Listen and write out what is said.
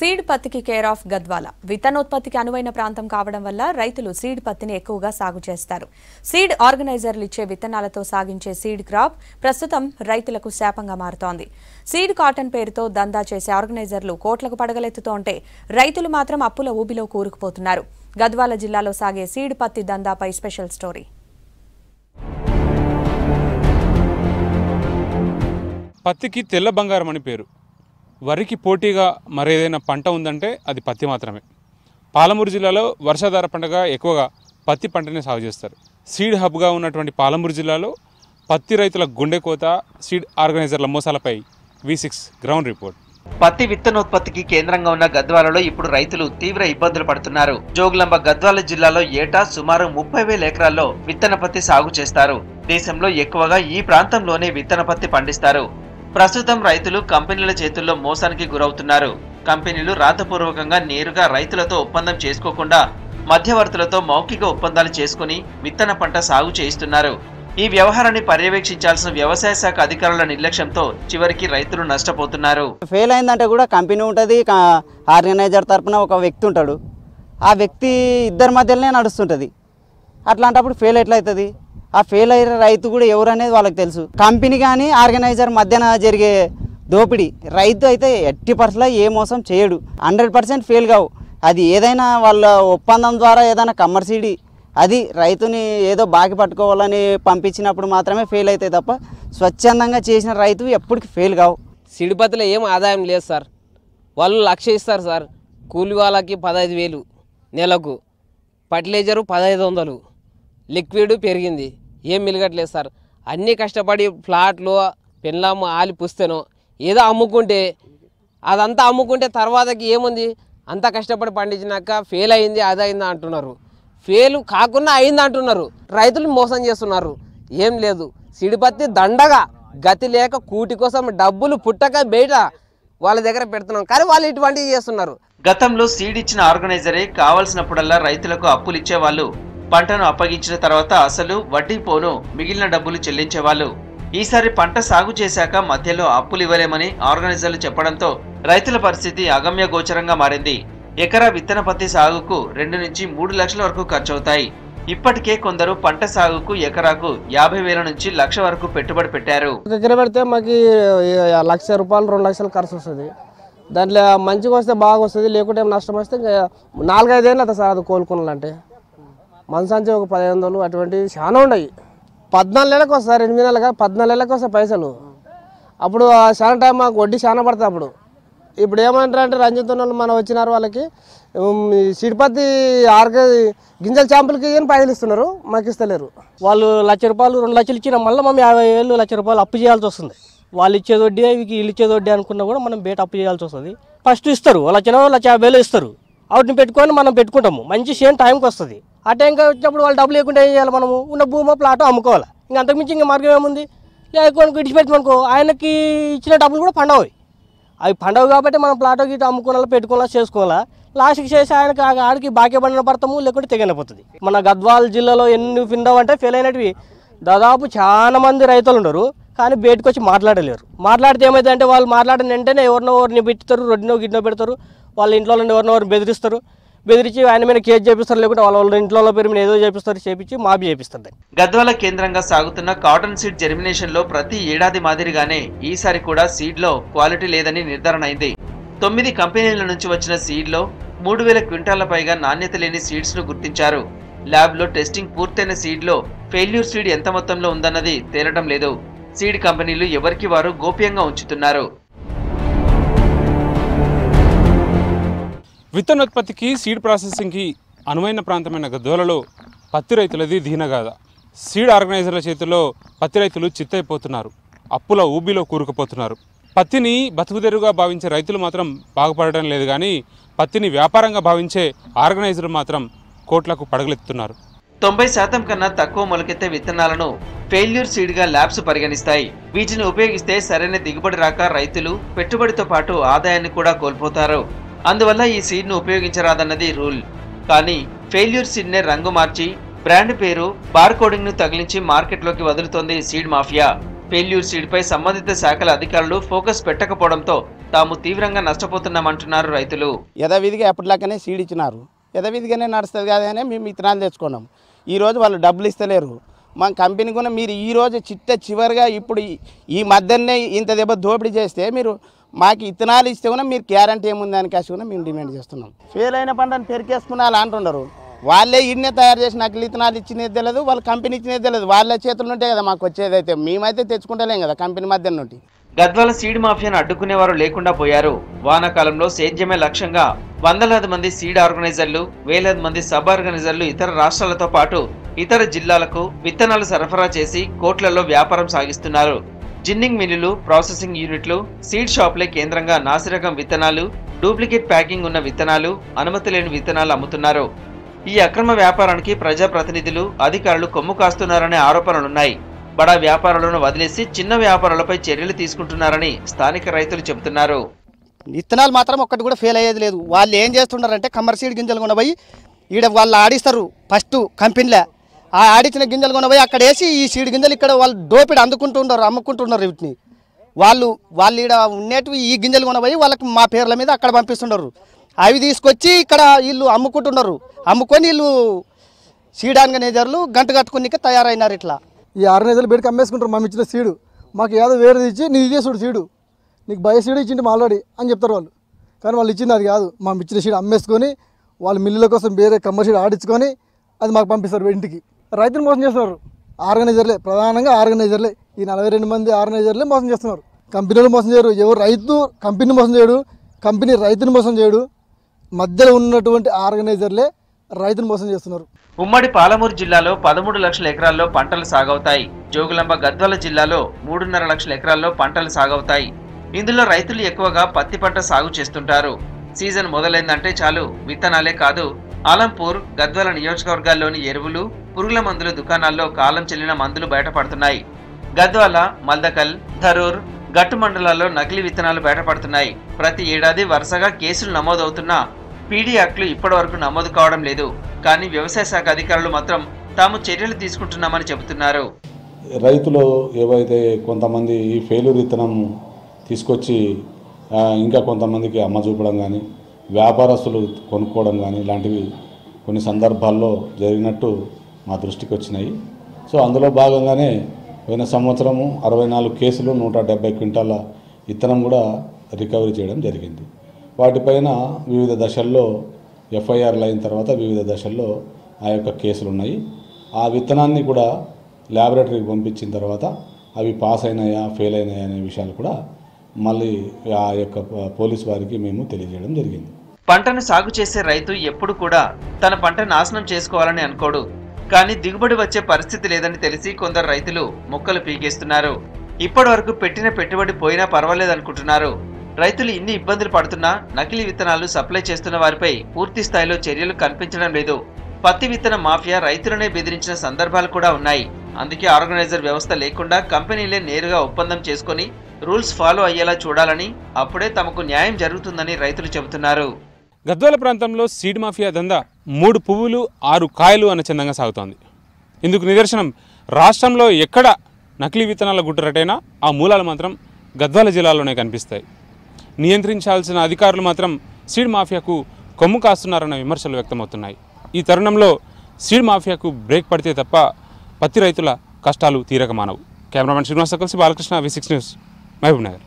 Seed పత్తికి care of Gadwal. విత్తనోత్పత్తికి అనువైన ప్రాంతం కావడం వల్ల రైతులు సీడ్ పత్తిని ఎక్కువగా సాగు చేస్తారు. సీడ్ ఆర్గనైజర్లు ఇచ్చే విత్తనాలతో సాగించే సీడ్ క్రాప్ ప్రస్తుతం రైతులకు శాపంగా మారుతోంది. సీడ్ కాటన్ పేరుతో దందా చేసే ఆర్గనైజర్లు కోట్లకు పడగలెత్తుతోంటే రైతులు మాత్రం అప్పుల ఊబిలో కూరుకుపోతున్నారు. గద్వాల జిల్లాలో సాగే సీడ్ పత్తి దందాపై స్పెషల్ స్టోరీ. పత్తికి తెల్ల బంగారం అని పేరు. వరికి పోటీగా మరేదైనా పంట ఉందంటే అది పత్తి మాత్రమే. పాలమూరు జిల్లాలో వర్షాధార పంటగా ఎక్కువగా పత్తి పంటనే సాగు చేస్తారు. సీడ్ హబ్గా ఉన్నటువంటి పాలమూరు జిల్లాలో పత్తి రైతుల గుండెకోత సీడ్ ఆర్గనైజర్ల మోసాలపై వి సిక్స్ గ్రౌండ్ రిపోర్ట్. పత్తి విత్తనోత్పత్తికి కేంద్రంగా ఉన్న గద్వాలలో ఇప్పుడు రైతులు తీవ్ర ఇబ్బందులు పడుతున్నారు. జోగులాంబ గద్వాల జిల్లాలో ఏటా సుమారు ముప్పై వేల ఎకరాల్లో విత్తన పత్తి సాగు చేస్తారు. దేశంలో ఎక్కువగా ఈ ప్రాంతంలోనే విత్తన పత్తి పండిస్తారు. ప్రస్తుతం రైతులు కంపెనీల చేతుల్లో మోసానికి గురవుతున్నారు. కంపెనీలు రాతపూర్వకంగా నేరుగా రైతులతో ఒప్పందం చేసుకోకుండా మధ్యవర్తులతో మౌఖిక ఒప్పందాలు చేసుకుని విత్తన పంట సాగు చేయిస్తున్నారు. ఈ వ్యవహారాన్ని పర్యవేక్షించాల్సిన వ్యవసాయ శాఖ అధికారుల నిర్లక్ష్యంతో చివరికి రైతులు నష్టపోతున్నారు. ఫెయిల్ అయిందంటే కూడా కంపెనీ ఉంటుంది ఆర్గనైజర్ తరపున ఒక వ్యక్తి ఉంటాడు. ఆ వ్యక్తి ఇద్దరి మధ్యలోనే నడుస్తుంటుంది. అట్లాంటప్పుడు ఫెయిల్ ఎట్లయితుంది? ఆ ఫెయిల్ అయ్యే రైతు కూడా ఎవరు అనేది వాళ్ళకి తెలుసు. కంపెనీ కానీ ఆర్గనైజర్ మధ్యన జరిగే దోపిడీ రైతు అయితే ఎట్టి పర్సెంట్లో ఏ మోసం చేయడు. హండ్రెడ్ పర్సెంట్ ఫెయిల్ కావు. అది ఏదైనా వాళ్ళ ఒప్పందం ద్వారా ఏదైనా కమ్మర్సీడీ అది రైతుని ఏదో బాకి పట్టుకోవాలని పంపించినప్పుడు మాత్రమే ఫెయిల్ అవుతాయి తప్ప స్వచ్ఛందంగా చేసిన రైతు ఎప్పటికి ఫెయిల్ కావు. సిడిపతిలో ఏం ఆదాయం లేదు సార్. వాళ్ళు లక్ష ఇస్తారు సార్. కూలి వాళ్ళకి పదహైదు వేలు నెలకు. ఫర్టిలైజరు పదహైదు వందలు. లిక్విడ్ పెరిగింది. ఏం మిలగట్లేదు సార్. అన్నీ కష్టపడి ఫ్లాట్లు పెళ్ళాము ఆలి పుస్తను ఏదో అమ్ముకుంటే అదంతా అమ్ముకుంటే తర్వాతకి ఏముంది? అంత కష్టపడి పండించినాక ఫెయిల్ అయింది అది అంటున్నారు. ఫెయిల్ కాకుండా అయింది అంటున్నారు. రైతులు మోసం చేస్తున్నారు. ఏం లేదు. సిడిపత్తి దండగా గతి లేక కూటి కోసం డబ్బులు పుట్టక బయట వాళ్ళ దగ్గర పెడుతున్నాం. కానీ వాళ్ళు ఇటువంటివి చేస్తున్నారు. గతంలో సీడ్ ఇచ్చిన ఆర్గనైజరే కావలసినప్పుడల్లా రైతులకు అప్పులు ఇచ్చేవాళ్ళు పంటను అప్పగించిన తర్వాత అసలు వడ్డీ పోను మిగిలిన డబ్బులు చెల్లించేవాళ్ళు. ఈసారి పంట సాగు చేశాక మధ్యలో అప్పులు ఇవ్వలేమని ఆర్గనైజర్లు చెప్పడంతో రైతుల పరిస్థితి అగమ్య గోచరంగా మారింది. ఎకరా విత్తన పత్తి సాగుకు రెండు నుంచి మూడు లక్షల వరకు ఖర్చవుతాయి. ఇప్పటికే కొందరు పంట సాగుకు ఎకరాకు యాభై వేల నుంచి లక్ష వరకు పెట్టుబడి పెట్టారు. దగ్గర పెడితే మాకు లక్ష రూపాయలు రెండు లక్షలు ఖర్చు వస్తుంది. దాంట్లో మంచిగా వస్తే బాగా వస్తుంది లేకుంటే నష్టం వస్తే ఇంకా నాలుగైదేళ్ళు అవుతుంది సార్ అది కోలుకున్నాలంటే. మనసంచి ఒక పదిహేను వందలు అటువంటివి చాలా ఉన్నాయి. పద్నాలుగు నెలలకు వస్తాయి సార్ ఎనిమిది నెలలుగా పద్నాలుగు నెలలకు వస్తాయి పైసలు. అప్పుడు ఆ చాలా టైం మాకు వడ్డీ చాలా పడుతుంది అప్పుడు. ఇప్పుడు ఏమంటారు అంటే రంజిత్ వాళ్ళు మనం వచ్చినారు వాళ్ళకి ఉమ్, ఈ సిడిపత్తి ఆర్గ గింజల చాంపులకి ఏం పైసలు ఇస్తున్నారు? మాకు ఇస్తలేరు. వాళ్ళు లక్ష రూపాయలు రెండు లక్షలు ఇచ్చిన మళ్ళీ మనం యాభై వేలు లక్ష రూపాయలు అప్పు చేయాల్సి వస్తుంది. వాళ్ళు ఇచ్చేది వడ్డీ వీళ్ళకి వీళ్ళు ఇచ్చేది వడ్డీ అనుకున్నా కూడా మనం బయట అప్పు చేయాల్సి వస్తుంది. ఫస్ట్ ఇస్తారు లక్ష లక్ష యాభై వేలు ఇస్తారు. వాటిని పెట్టుకొని మనం పెట్టుకుంటాము. మంచి సేమ్ టైంకి వస్తుంది. ఆ టైంకి వచ్చినప్పుడు వాళ్ళు డబ్బులు లేకుండా ఏం చేయాలి మనము? ఉన్న భూమో ప్లాటో అమ్ముకోవాలి? ఇంకా అంతకుమించి ఇంకా మార్గం ఏముంది? లేకపోతే విడిచిపెట్టమనుకో ఆయనకి ఇచ్చిన డబ్బులు కూడా పండవు. అవి పండవు కాబట్టి మనం ప్లాటో గిట్ట అమ్ముకోవాలా పెట్టుకోవాలా చేసుకోవాలా? లాస్ట్కి చేసి ఆయనకి ఆ ఆడికి బాక్యపడిన పడిన పడతాము లేకుంటే తెగనిపోతుంది. మన గద్వాల జిల్లాలో ఎన్ని పిండవు అంటే ఫెయిల్ అయినవి దాదాపు చాలా మంది రైతులు ఉండరు కానీ బయటకు వచ్చి మాట్లాడలేరు. మాట్లాడితే ఏమైతే అంటే వాళ్ళు మాట్లాడిన వెంటనే ఎవరినో ఎవరిని పెట్టుతారు రొడ్డినో గిడ్నో పెడతారు వాళ్ళ ఇంట్లో నుండి ఎవరినో ఎవరిని బెదిరిస్తారు. బెదిరించి ఆయన మీద కేసు చేపిస్తారు లేకుంటే వాళ్ళ వాళ్ళ ఇంట్లో పేరు మీద ఏదో చేపిస్తారు చేపించి మాఫీ చేపిస్తారు గద్వాల కేంద్రంగా సాగుతున్న కాటన్ సీడ్ జెర్మినేషన్లో ప్రతి ఏడాది మాదిరిగానే ఈసారి కూడా సీడ్లో క్వాలిటీ లేదని నిర్ధారణ అయింది. తొమ్మిది కంపెనీల నుంచి వచ్చిన సీడ్లో మూడు వేల క్వింటాల పైగా నాణ్యత లేని సీడ్స్ను గుర్తించారు. ల్యాబ్లో టెస్టింగ్ పూర్తయిన సీడ్లో ఫెయిల్యూర్ సీడ్ ఎంత మొత్తంలో ఉందన్నది తేలడం లేదు. సీడ్ కంపెనీలు ఎవరికి వారు గోప్యంగా ఉంచుతున్నారు. విత్తనోత్పత్తికి సీడ్ ప్రాసెసింగ్కి అనువైన ప్రాంతమైన గద్దోలలో పత్తి రైతులది దీనగాథ సీడ్ ఆర్గనైజర్ల చేతిలో పత్తి రైతులు చిత్తైపోతున్నారు. అప్పుల ఊబిలో కూరుకుపోతున్నారు. పత్తిని బతుకుదెరుగా భావించే రైతులు మాత్రం బాగుపడడం లేదు కానీ పత్తిని వ్యాపారంగా భావించే ఆర్గనైజర్లు మాత్రం కోట్లకు పడగలెత్తుతున్నారు తొంభై శాతం కన్నా తక్కువ మొలకెత్తే విత్తనాలను ఫెయిల్యూర్ సీడ్గా ల్యాబ్స్ పరిగణిస్తాయి. వీటిని ఉపయోగిస్తే సరైన దిగుబడి రాక రైతులు పెట్టుబడితో పాటు ఆదాయాన్ని కూడా కోల్పోతారు. అందువల్ల ఈ సీడ్ను ఉపయోగించరాదన్నది రూల్. కానీ ఫెయిల్యూర్ సీడ్నే రంగు మార్చి బ్రాండ్ పేరు బార్ తగిలించి మార్కెట్లోకి వదులుతోంది సీడ్ మాఫియా. ఫెయిల్యూర్ సీడ్పై సంబంధిత శాఖల అధికారులు ఫోకస్ పెట్టకపోవడంతో తాము తీవ్రంగా నష్టపోతున్నామంటున్నారు రైతులు. యథావిధిగా ఎప్పటిలాగానే సీడ్ ఇచ్చినారు. యథావిధిగానే నడుస్తుంది కాదని మేము విత్తనాలు తెచ్చుకున్నాం. ఈరోజు వాళ్ళు డబ్బులు ఇస్తలేరు. మా కంపెనీ కూడా మీరు ఈరోజు చిట్ట చివరిగా ఇప్పుడు ఈ మధ్యనే ఇంత దెబ్బ దోపిడీ చేస్తే మీరు మాకు ఇత్తనాలు ఇస్తే కూడా మీరు గ్యారంటీ ఏముంది అని కాసి కూడా మేము డిమాండ్ చేస్తున్నాం. ఫెయిల్ అయిన పంటను పెరికేసుకుని అలా అంటున్నారు వాళ్ళే ఇన్నే తయారు చేసి నకిలీ ఇత్తనాలు ఇచ్చినది తెలియదు వాళ్ళ కంపెనీ ఇచ్చినది తెలియదు. వాళ్ళ చేతులు ఉంటే కదా మాకు వచ్చేది అయితే. మేమైతే తెచ్చుకుంటలేం కదా కంపెనీ మధ్య నుండి. గద్వాల సీడ్ మాఫియాను అడ్డుకునేవారు లేకుండా పోయారు. వానాకాలంలో సేద్యమే లక్ష్యంగా వందలాది మంది సీడ్ ఆర్గనైజర్లు వేలాది మంది సబ్ ఆర్గనైజర్లు ఇతర రాష్ట్రాలతో పాటు ఇతర జిల్లాలకు విత్తనాలు సరఫరా చేసి కోట్లలో వ్యాపారం సాగిస్తున్నారు. జిన్నింగ్ మిల్లులు ప్రాసెసింగ్ యూనిట్లు సీడ్ షాపులే కేంద్రంగా నాసిరకం విత్తనాలు డూప్లికేట్ ప్యాకింగ్ ఉన్న విత్తనాలు అనుమతి లేని విత్తనాలు అమ్ముతున్నారు. ఈ అక్రమ వ్యాపారానికి ప్రజాప్రతినిధులు అధికారులు కొమ్ము కాస్తున్నారనే ఆరోపణలున్నాయి. బడా వ్యాపారాలను వదిలేసి చిన్న వ్యాపారాలపై చర్యలు తీసుకుంటున్నారని స్థానిక రైతులు చెబుతున్నారు. విత్తనాలు మాత్రం ఒక్కటి కూడా ఫెయిల్ అయ్యేది లేదు. వాళ్ళు ఏం చేస్తున్నారంటే కమర్షియల్ గింజలు కొనబోయి ఈడ వాళ్ళు ఆడిస్తారు. ఫస్ట్ కంపెనీలే ఆ ఆడించిన గింజలు కొనబోయి అక్కడ వేసి ఈ సీడ్ గింజలు ఇక్కడ వాళ్ళు దోపిడి అందుకుంటున్నారు అమ్ముకుంటున్నారు వీటిని. వాళ్ళు వాళ్ళు ఈడ ఉండేటివి ఈ గింజలు కొనబోయి వాళ్ళకి మా పేర్ల మీద అక్కడ పంపిస్తున్నారు అవి తీసుకొచ్చి ఇక్కడ వీళ్ళు అమ్ముకుంటున్నారు అమ్ముకొని వీళ్ళు సీడ్ ఆర్గనైజర్లు గంట కట్టుకుని తయారైనారు ఇట్లా. ఈ ఆర్గనైజర్లు బయటకు అమ్మేసుకుంటారు మేము ఇచ్చిన సీడు. మాకు ఏదో వేరేది ఇచ్చి నీ ఇదే చూడు సీడు. నీకు బయ సీడు ఇచ్చింటి మా ఆల్రెడీ అని చెప్తారు వాళ్ళు. కానీ వాళ్ళు ఇచ్చింది అది కాదు. మా ఇచ్చిన సీడ్ అమ్మేసుకొని వాళ్ళ మిల్లుల కోసం వేరే కమర్షియల్ ఆడించుకొని అది మాకు పంపిస్తారు ఇంటికి. రైతులు మోసం చేస్తున్నారు. ఆర్గనైజర్లే ప్రధానంగా ఆర్గనైజర్లే. ఈ నలభై రెండు మంది ఆర్గనైజర్లే మోసం చేస్తున్నారు. కంపెనీలు మోసం చేయరు. ఎవరు రైతు కంపెనీ మోసం చేయడు. కంపెనీ రైతుని మోసం చేయడు. మధ్యలో ఉన్నటువంటి ఆర్గనైజర్లే రైతును మోసం చేస్తున్నారు. ఉమ్మడి పాలమూరు జిల్లాలో పదమూడు లక్షల ఎకరాల్లో పంటలు సాగవుతాయి. జోగులాంబ గద్వాల జిల్లాలో మూడున్నర లక్షల ఎకరాల్లో పంటలు సాగవుతాయి. ఇందులో రైతులు ఎక్కువగా పత్తి పంట సాగు చేస్తుంటారు. సీజన్ మొదలైందంటే చాలు విత్తనాలే కాదు. ఆలంపూర్ గద్వాల నియోజకవర్గాల్లోని ఎరువులు పురుగుల మందుల దుకాణాల్లో కాలం చెల్లిన మందులు బయటపడుతున్నాయి. గద్వాల మల్దకల్ ధరూర్ గట్టు మండలాల్లో నకిలీ విత్తనాలు బయటపడుతున్నాయి. ప్రతి ఏడాది వరుసగా కేసులు నమోదవుతున్నా పీడీ యాక్ట్లు ఇప్పటివరకు నమోదు కావడం లేదు. కానీ వ్యవసాయ శాఖ అధికారులు మాత్రం తాము చర్యలు తీసుకుంటున్నామని చెబుతున్నారు. రైతులు ఏవైతే కొంతమంది ఈ ఫెయిల్యూర్ విత్తనం తీసుకొచ్చి ఇంకా కొంతమందికి అమ్మ చూపడం కానీ వ్యాపారస్తులు కొనుక్కోవడం కానీ ఇలాంటివి కొన్ని సందర్భాల్లో జరిగినట్టు మా దృష్టికి వచ్చినాయి. సో అందులో భాగంగానే పోయిన సంవత్సరము అరవై నాలుగు కేసులు నూట డెబ్బై క్వింటాల విత్తనం కూడా రికవరీ చేయడం జరిగింది. వాటిపైన వివిధ దశల్లో ఎఫ్ఐఆర్లు అయిన తర్వాత వివిధ దశల్లో ఆ యొక్క కేసులు ఉన్నాయి ఆ విత్తనాన్ని కూడా ల్యాబొరేటరీకి పంపించిన తర్వాత అవి పాస్ అయినాయా ఫెయిల్ అయినాయా అనే విషయాలు కూడా మళ్ళీ ఆ యొక్క పోలీస్ వారికి మేము తెలియజేయడం జరిగింది. పంటను సాగు చేసే రైతు ఎప్పుడు కూడా తన పంట నాశనం చేసుకోవాలని అనుకోడు. కానీ దిగుబడి వచ్చే పరిస్థితి లేదని తెలిసి కొందరు రైతులు మొక్కలు పీకేస్తున్నారు. ఇప్పటివరకు పెట్టిన పెట్టుబడి పోయినా పర్వాలేదనుకుంటున్నారు రైతులు ఇన్ని ఇబ్బందులు పడుతున్నా నకిలీ విత్తనాలు సప్లై చేస్తున్న వారిపై పూర్తి స్థాయిలో చర్యలు కనిపించడం లేదు. పత్తి విత్తన మాఫియా రైతులనే బెదిరించిన సందర్భాలు కూడా ఉన్నాయి. అందుకే ఆర్గనైజర్ వ్యవస్థ లేకుండా కంపెనీలే నేరుగా ఒప్పందం చేసుకుని రూల్స్ ఫాలో అయ్యేలా చూడాలని అప్పుడే తమకు న్యాయం జరుగుతుందని రైతులు చెబుతున్నారు. గద్వాల ప్రాంతంలో సీడ్ మాఫియా దందా మూడు పువ్వులు ఆరు కాయలు అన్న చందంగా సాగుతోంది. ఇందుకు నిదర్శనం రాష్ట్రంలో ఎక్కడ నకిలీ విత్తనాల గుట్టరటైనా ఆ మూలాలు మాత్రం గద్వాల జిల్లాలోనే కనిపిస్తాయి. నియంత్రించాల్సిన అధికారులు మాత్రం సీడ్ మాఫియాకు కొమ్ము కాస్తున్నారన్న విమర్శలు వ్యక్తమవుతున్నాయి. ఈ తరుణంలో సీడ్ మాఫియాకు బ్రేక్ పడితే తప్ప పత్తి రైతుల కష్టాలు తీరక మానవు. కెమెరామెన్ శ్రీనివాస కలిసి Balakrishna V six News Mahabubnagar